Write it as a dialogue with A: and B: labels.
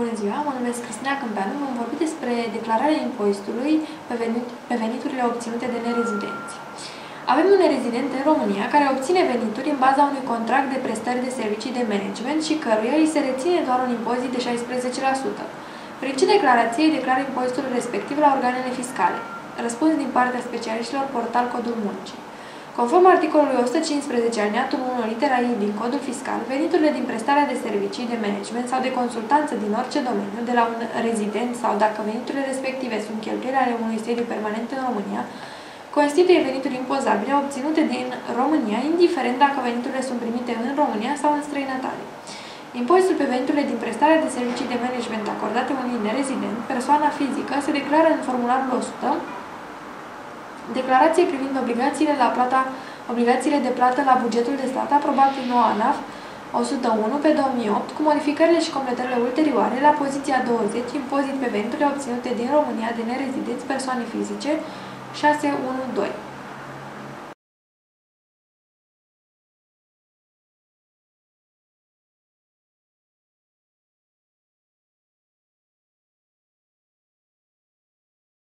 A: Bună ziua, mă numesc Cristina Câmpeanu, vom vorbi despre declararea impozitului pe, venit, pe veniturile obținute de nerezidenți. Avem un nerezident în România care obține venituri în baza unui contract de prestări de servicii de management și căruia îi se reține doar un impozit de 16%. Prin ce declarație îi declară impozitul respectiv la organele fiscale? Răspuns din partea specialiștilor portal Codul Muncii. Conform articolului 115 alineatul 1 litera I din Codul Fiscal, veniturile din prestarea de servicii de management sau de consultanță din orice domeniu, de la un rezident sau dacă veniturile respective sunt cheltuieli ale unui sediu permanent în România, constituie venituri impozabile obținute din România, indiferent dacă veniturile sunt primite în România sau în străinătate. Impozitul pe veniturile din prestarea de servicii de management acordate unui nerezident, persoana fizică, se declară în formularul 100 Declarație privind obligațiile, la plata, obligațiile de plată la bugetul de stat aprobat în noua ANAF 101 pe 2008, cu modificările și completările ulterioare, la poziția 20, impozit pe veniturile obținute din România de nerezidenți persoane fizice 612.